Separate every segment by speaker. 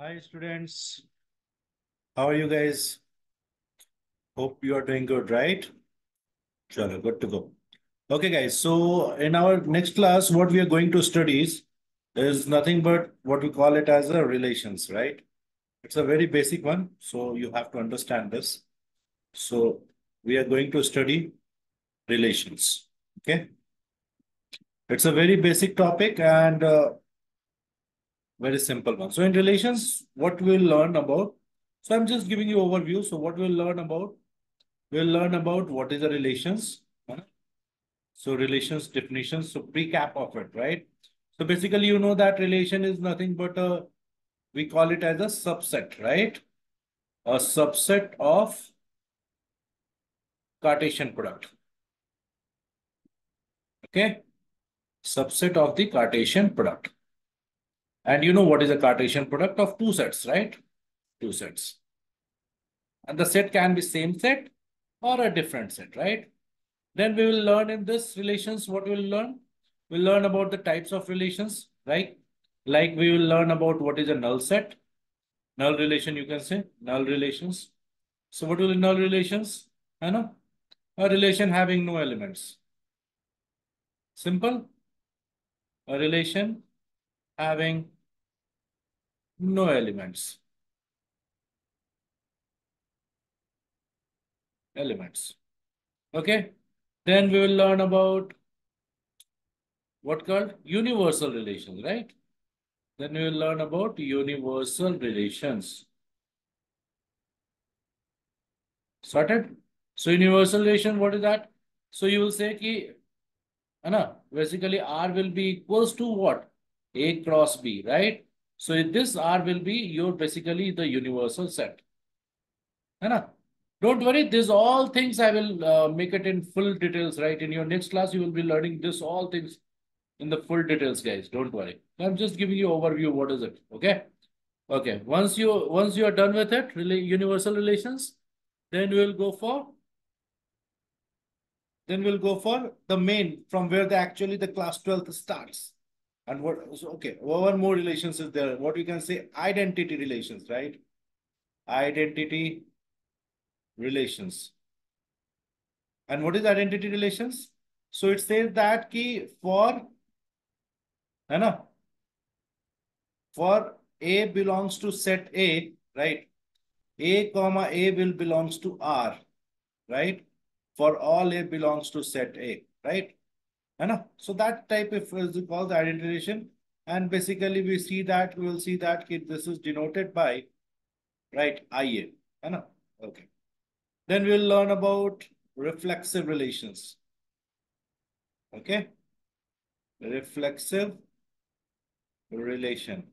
Speaker 1: Hi, students. How are you guys? Hope you are doing good, right? Chalo, good to go. Okay, guys. So in our next class, what we are going to study is, nothing but what we call it as a relations, right? It's a very basic one, so you have to understand this. So we are going to study relations, okay? It's a very basic topic and uh, very simple one. So in relations, what we'll learn about. So I'm just giving you overview. So what we'll learn about, we'll learn about what is the relations. So relations definitions, so recap of it, right? So basically, you know that relation is nothing but a, we call it as a subset, right? A subset of Cartesian product. Okay? Subset of the Cartesian product. And you know what is a Cartesian product of two sets, right? Two sets. And the set can be same set or a different set, right? Then we will learn in this relations, what we'll learn? We'll learn about the types of relations, right? Like we will learn about what is a null set. Null relation, you can say, null relations. So what will null relations? I know. A relation having no elements. Simple. A relation having no elements. Elements. Okay. Then we will learn about what called universal relations, right? Then we will learn about universal relations. Sorted? So universal relation, what is that? So you will say ki, Anna, basically R will be equals to what? A cross B, right? So this R will be your basically the universal set. Anna, don't worry, these all things I will uh, make it in full details, right? In your next class, you will be learning this all things in the full details, guys. Don't worry. I'm just giving you overview. What is it? Okay. Okay. Once you once you are done with it, really universal relations, then we'll go for then we'll go for the main from where the actually the class 12th starts. And what so, okay, one more relations is there. What we can say identity relations, right? Identity relations. And what is identity relations? So it says that key for, है ना? For A belongs to set A, right? A comma A will belongs to R, right? For all A belongs to set A, right? है So that type of uh, is called the identity relation. And basically we see that, we will see that this is denoted by, right, IA, है Okay. Then we'll learn about reflexive relations. Okay. Reflexive relation.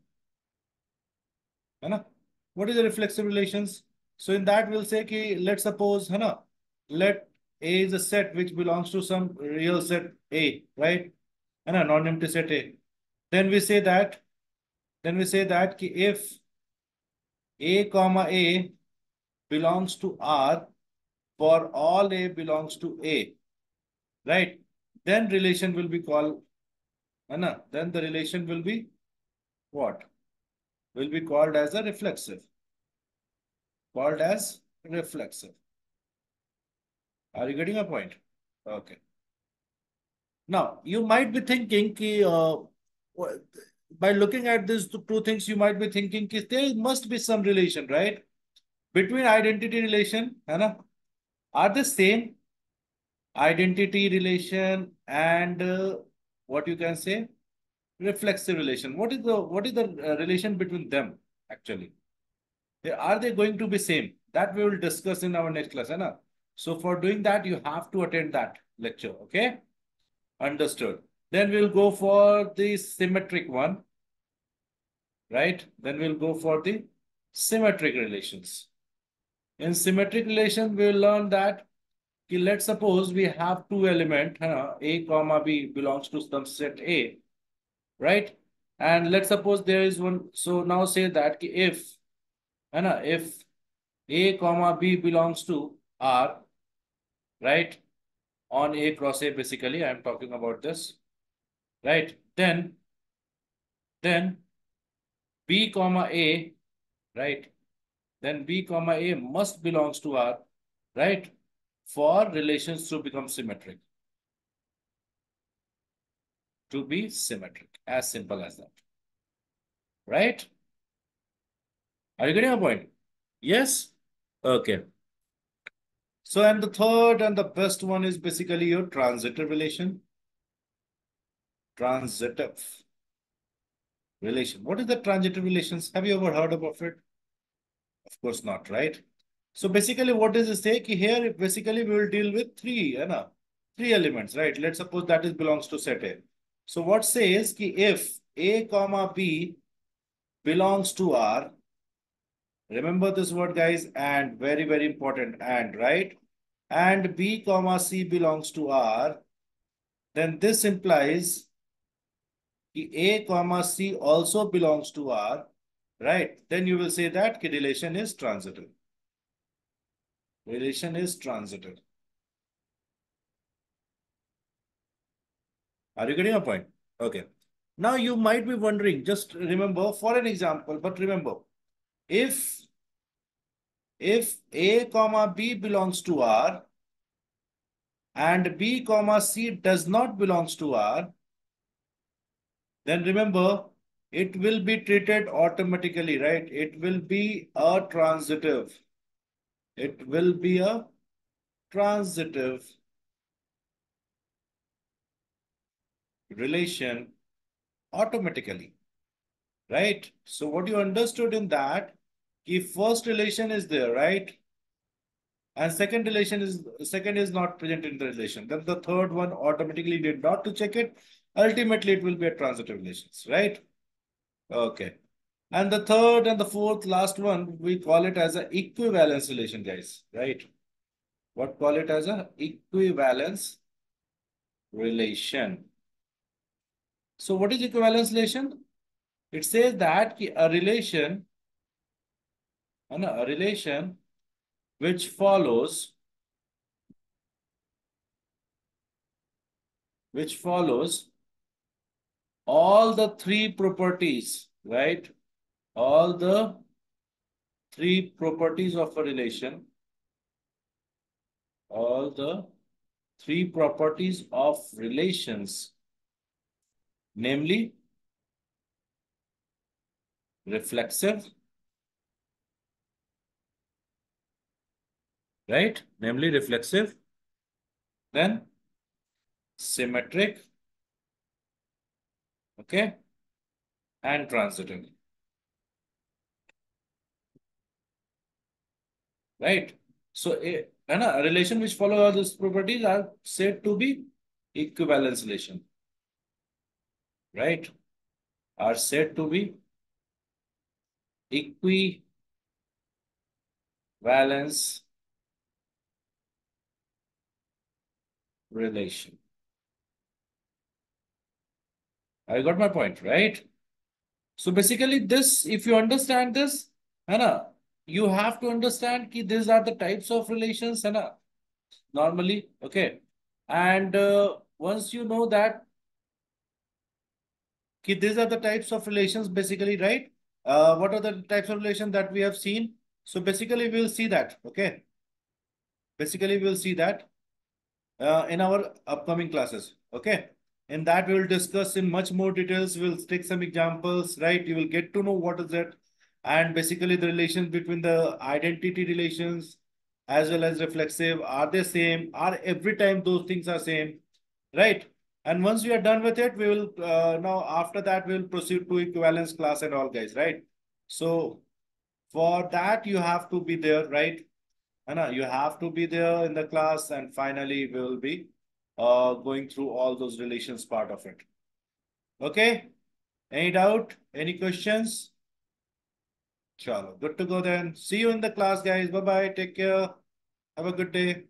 Speaker 1: Hana? What is the reflexive relations? So in that we'll say, let's suppose, Hana, let A is a set which belongs to some real set A, right? Hana, non-empty set A. Then we say that, then we say that if A comma A belongs to R, for all A belongs to A, right? Then relation will be called, Anna, then the relation will be what? Will be called as a reflexive. Called as reflexive. Are you getting a point? Okay. Now, you might be thinking, ki, uh, by looking at these two things, you might be thinking ki, there must be some relation, right? Between identity relation, Anna, are the same identity relation and uh, what you can say reflexive relation what is the what is the uh, relation between them actually they, are they going to be same that we will discuss in our next class Anna. So for doing that you have to attend that lecture okay? Understood. Then we'll go for the symmetric one right? Then we'll go for the symmetric relations. In symmetric relation, we will learn that let's suppose we have two element, A comma B belongs to some set A, right? And let's suppose there is one, so now say that if, if A comma B belongs to R, right? On A cross A, basically, I'm talking about this, right? Then, then B comma A right? Then B comma A must belongs to R, right? For relations to become symmetric. To be symmetric, as simple as that. Right? Are you getting a point? Yes? Okay. So, and the third and the best one is basically your transitive relation. Transitive relation. What is the transitive relations? Have you ever heard about it? Of course not, right? So basically what does it say? Here, basically we will deal with three, you know, three elements, right? Let's suppose that is belongs to set A. So what says ki if A comma B belongs to R, remember this word guys, and very, very important, and, right? And B comma C belongs to R, then this implies A comma C also belongs to R, right? Then you will say that relation is transitive. Relation is transitive. Are you getting a point? Okay. Now you might be wondering, just remember for an example, but remember, if if A comma B belongs to R and B comma C does not belongs to R, then remember it will be treated automatically, right? It will be a transitive. It will be a transitive relation automatically, right? So what you understood in that, if first relation is there, right? And second relation is, second is not present in the relation. Then the third one automatically did not to check it. Ultimately, it will be a transitive relations, right? Okay. And the third and the fourth last one, we call it as an equivalence relation, guys, right? What call it as a equivalence relation. So what is equivalence relation? It says that a relation, a relation which follows which follows all the three properties, right? All the three properties of a relation, all the three properties of relations, namely reflexive, right? Namely reflexive, then symmetric, okay, and transitive. Right? So a, a relation which follow all these properties are said to be equivalence relation. Right? Are said to be equivalence relation. I got my point, right? So basically this, if you understand this, Anna, you have to understand that these are the types of relations, Anna, normally, okay? And uh, once you know that, these are the types of relations basically, right? Uh, what are the types of relations that we have seen? So basically we'll see that, okay? Basically we'll see that uh, in our upcoming classes, okay? In that, we will discuss in much more details. We'll take some examples, right? You will get to know what is it. And basically the relations between the identity relations as well as reflexive, are they same? Are every time those things are same, right? And once we are done with it, we will, uh, now after that, we'll proceed to equivalence class and all guys, right? So for that, you have to be there, right? Anna, you have to be there in the class and finally we will be uh, going through all those relations part of it. Okay. Any doubt? Any questions? Chalo. Good to go then. See you in the class, guys. Bye-bye. Take care. Have a good day.